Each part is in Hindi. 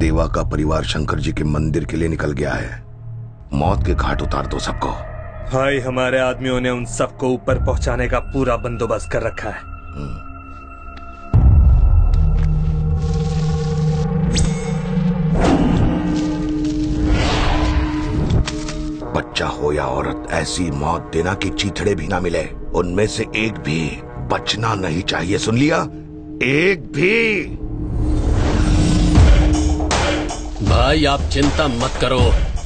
देवा का परिवार शंकर जी के मंदिर के लिए निकल गया है। मौत के घाट उतार दो सबको। भाई हमारे आदमियों ने उन सबको ऊपर पहुँचाने का पूरा बंदोबस्त कर रखा है। बच्चा हो या औरत ऐसी मौत देना कि चीथड़े भी ना मिले। उनमें से एक भी बचना नहीं चाहिए। सुन लिया? एक भी! भाई, आप चिंता मत करो।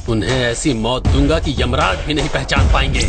उन्हें ऐसी मौत दूँगा कि यमराज भी नहीं पहचान पाएँगे।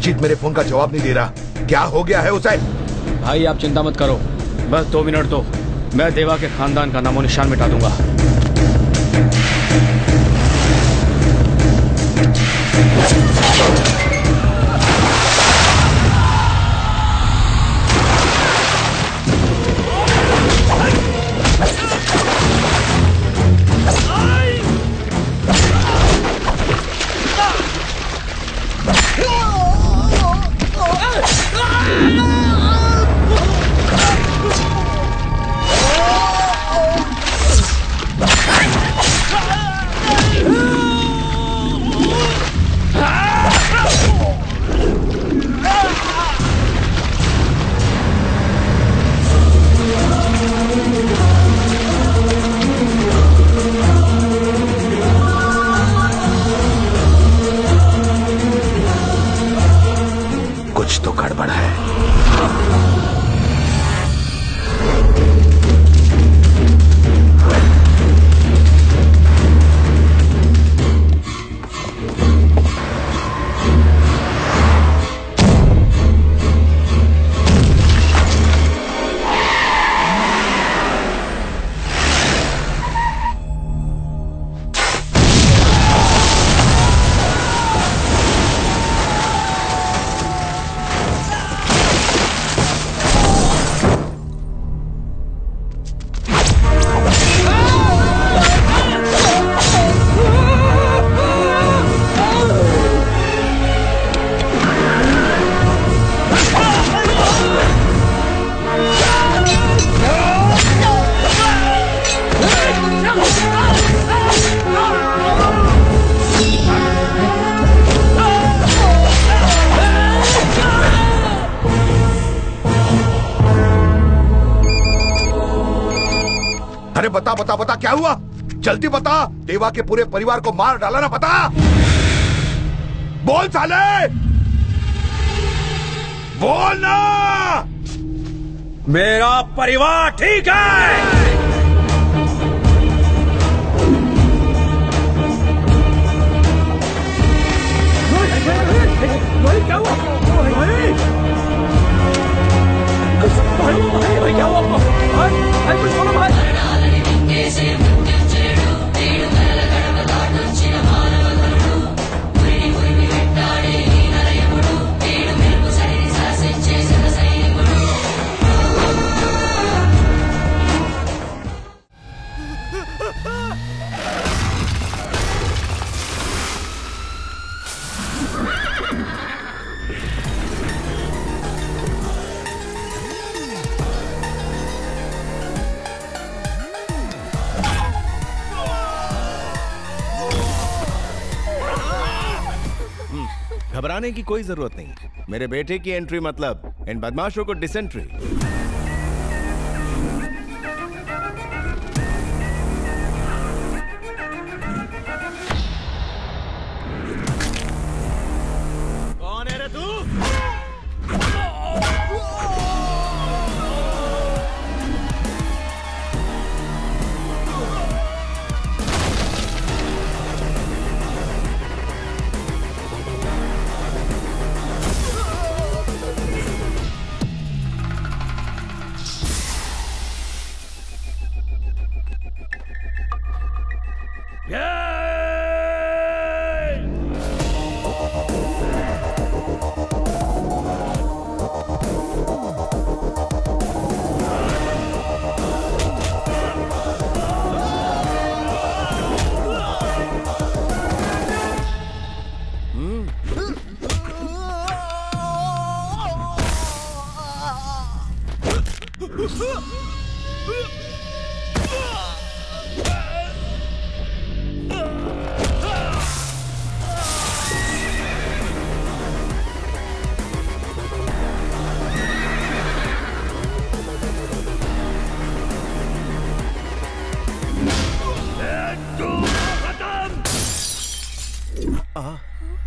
रंजीत मेरे फ़ोन का जवाब नहीं दे रहा। क्या हो गया है उसे? भाई, आप चिंता मत करो। बस दो मिनट दो। मैं देवा के खानदान का नामो निशान मिटा दूँगा। कुछ जल्दी बता। देवा के पूरे परिवार को मार डाला ना बता। बोल साले। बोल ना। मेरा परिवार ठीक है। क्या हुआ भाई भाई क्या हुआ? भाई भाई कुछ बोलो भाई ी। घबराने की कोई ज़रूरत नहीं। मेरे बेटे की एंट्री मतलब इन बदमाशों को डिसेंट्री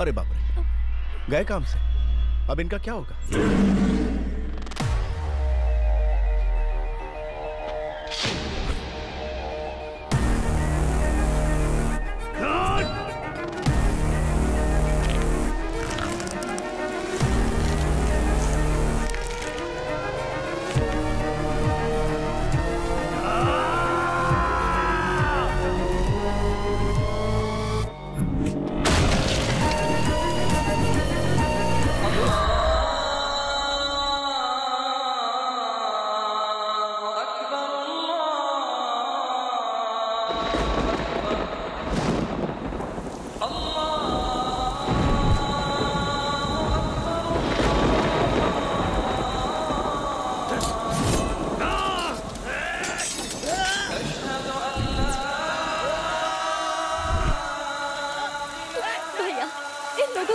अरे बाप रे गए काम से। अब इनका क्या होगा?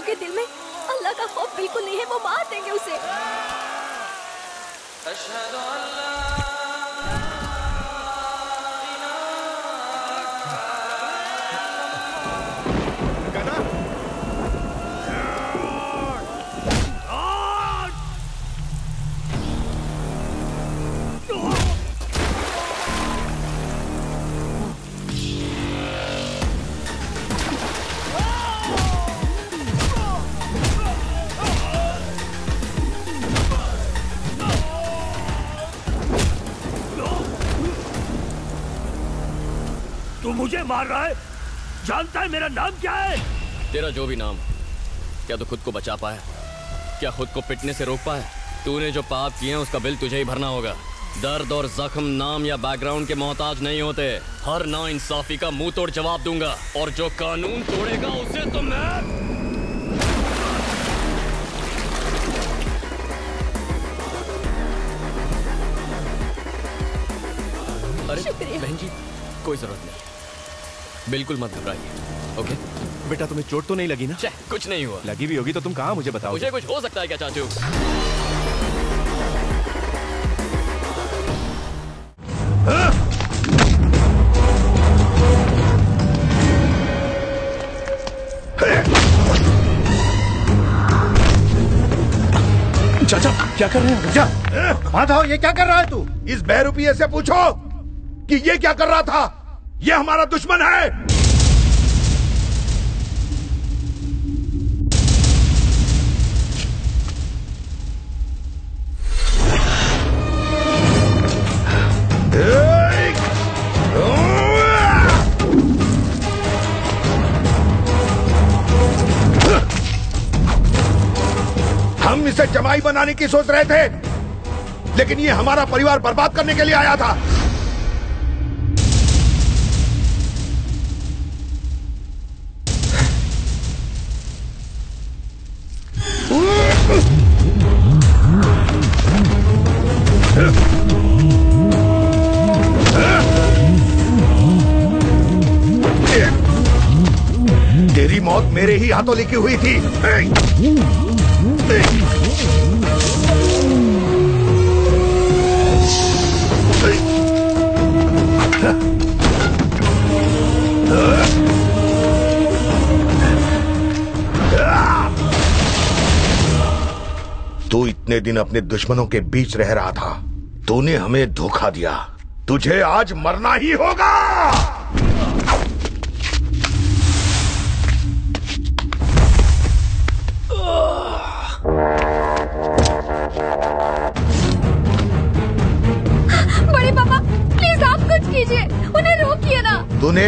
इन लोगों के दिल में अल्लाह का खौफ बिल्कुल नहीं है, वो मार देंगे उसे। तू मुझे मार रहा है? जानता है मेरा नाम क्या है? तेरा जो भी नाम क्या तू खुद को बचा पाया क्या खुद को पिटने से रोक पाया तूने जो पाप किए हैं उसका बिल तुझे ही भरना होगा। दर्द और जख्म नाम या बैकग्राउंड के मोहताज नहीं होते। हर ना इंसाफी का मुँह तोड़ जवाब दूँगा। और जो कानून तोड़ेगा उसे तो मैं अरे बहन जी कोई ज़रूरत नहीं। बिल्कुल मत घबराइए। ओके? बेटा तुम्हें चोट तो नहीं लगी ना? कुछ नहीं हुआ। लगी भी होगी तो तुम कहाँ मुझे बताओ। मुझे कुछ हो सकता है क्या चाचू? चाचा क्या कर रहे हैं? चाचा माधव ये क्या कर रहा है तू? इस बहरूपिये से पूछो कि ये क्या कर रहा था? ये हमारा दुश्मन है। हम इसे जमाई बनाने की सोच रहे थे, लेकिन ये हमारा परिवार बर्बाद करने के लिए आया था। उसकी मौत मेरे ही हाथों लिखी हुई थी। तू इतने दिन अपने दुश्मनों के बीच रह रहा था। तूने हमें धोखा दिया। तुझे आज मरना ही होगा।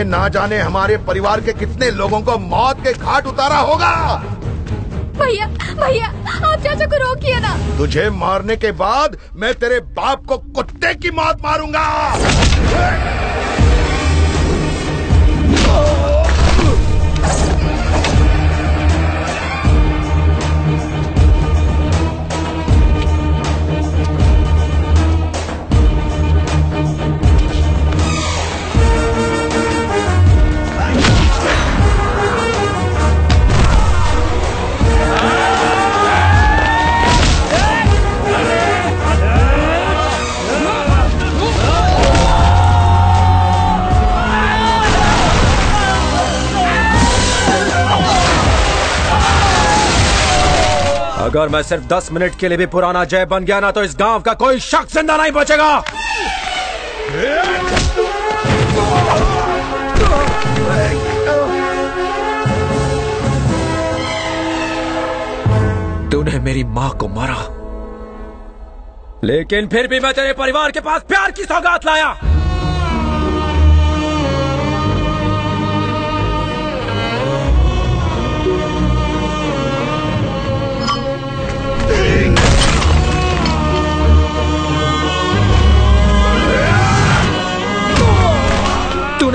ना ना जाने हमारे परिवार के कितने लोगों को मौत के घाट उतारा होगा। भैया भैया आप चाचा को रोकिए ना। तुझे मारने के बाद मैं तेरे बाप को कुत्ते की मौत मारूँगा। अगर मैं सिर्फ़ दस मिनट के लिए भी पुराना जय बन गया ना तो इस गाँव का कोई शख्स ज़िंदा नहीं बचेगा। तूने मेरी माँ को मारा। लेकिन फिर भी मैं तेरे परिवार के पास प्यार की सौगात लाया।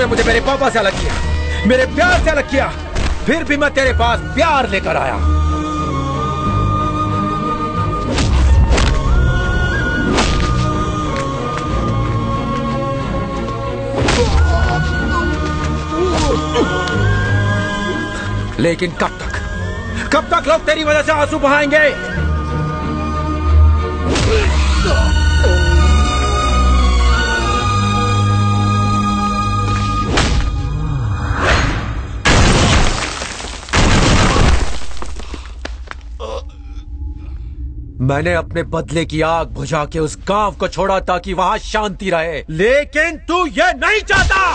तूने मुझे मेरे पापा से अलग किया, मेरे प्यार से अलग किया, फिर भी मैं तेरे पास प्यार लेकर आया। लेकिन कब तक? कब तक लोग तेरी वजह से आँसू बहाएँगे? मैंने अपने बदले की आग बुझा के उस गाँव को छोड़ा ताकि वहाँ शांति रहे। लेकिन तू ये नहीं चाहता!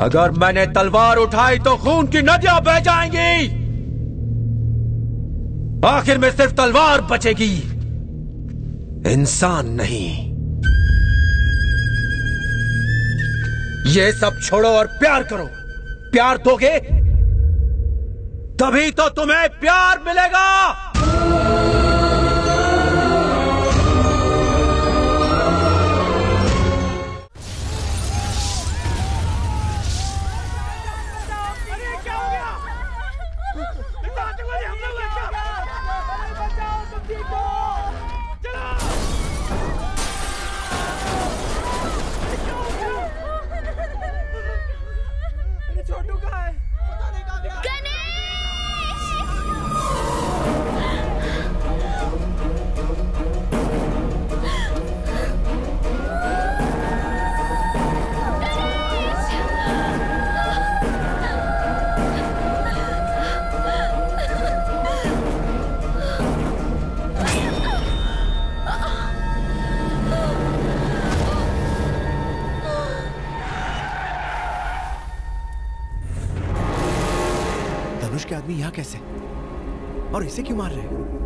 अगर मैंने तलवार उठाई तो खून की नदियाँ बह जाएँगी। आखिर में सिर्फ़ तलवार बचेगी। इंसान नहीं। ये सब छोड़ो और प्यार करो। प्यार दोगे, तभी तो तुम्हें प्यार मिलेगा। कैसे? और इसे क्यों मार रहे हैं?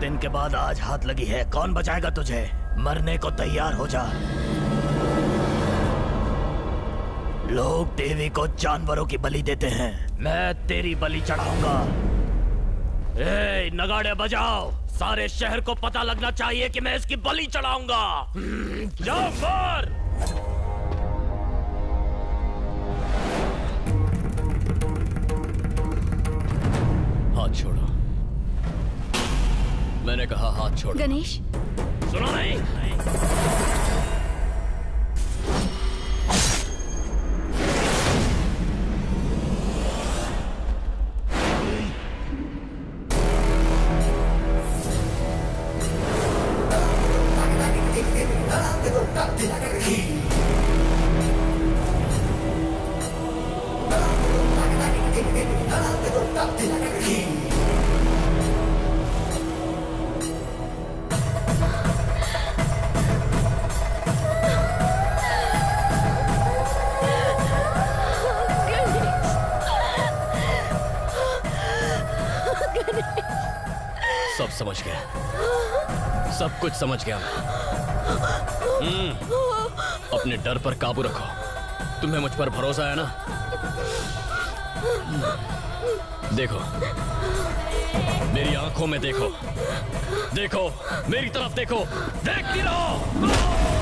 दिन के बाद आज हाथ लगी है। कौन बचाएगा तुझे? मरने को तैयार हो जा। लोग देवी को जानवरों की बलि देते हैं। मैं तेरी बलि चढ़ाऊँगा। ए, नगाड़े, बजाओ। सारे शहर को पता लगना चाहिए कि मैं इसकी बलि चढ़ाऊँगा। मार! हाथ छोड़ो। कहा हाथ छोड़। गणेश? सुनो नहीं समझ गया। सब कुछ समझ गया मैं। हम्म, अपने डर पर काबू रखो। तुम्हें मुझ पर भरोसा है ना? देखो। मेरी आँखों में देखो। देखो मेरी तरफ़ देखो। देखती रहो।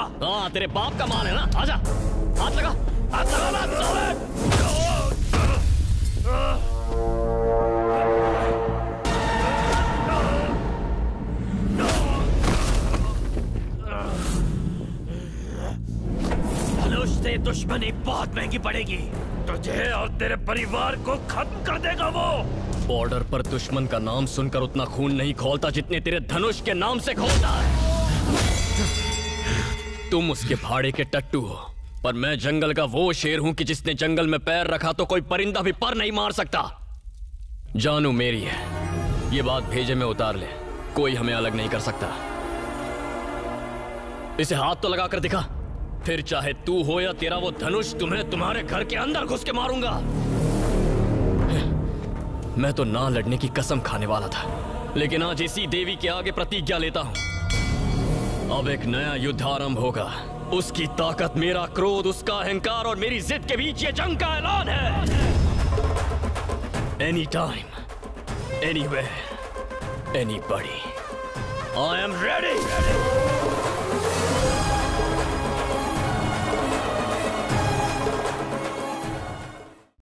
ही, तेरे बाप का माल है ना। आजा। हाथ लगा। हाथ लगा ना। धनुष से दुश्मनी बहुत महँगी पड़ेगी। तुझे और तेरे परिवार को खत्म कर देगा वो। बॉर्डर पर दुश्मन का नाम सुनकर उतना खून नहीं खोलता जितने तेरे धनुष के नाम से खोलता है। तुम उसके भाड़े के टट्टू हो। पर मैं जंगल का वो शेर हूँ कि जिसने जंगल में पैर रखा तो कोई परिंदा भी पर नहीं मार सकता। जानू मेरी है। ये बात भेजे में उतार ले। कोई हमें अलग नहीं कर सकता। इसे हाथ तो लगा कर दिखा। फिर चाहे तू हो या तेरा वो धनुष, तुम्हें तुम्हारे घर के अंदर घुस के मारूँगा। मैं तो ना लड़ने की कसम खाने वाला था। लेकिन आज इसी देवी के आगे प्रतिज्ञा लेता हूँ। अब एक नया युद्ध आरंभ होगा। उसकी ताकत मेरा क्रोध, उसका अहंकार और मेरी जिद के बीच ये जंग का ऐलान है। Any time anyway anybody I am ready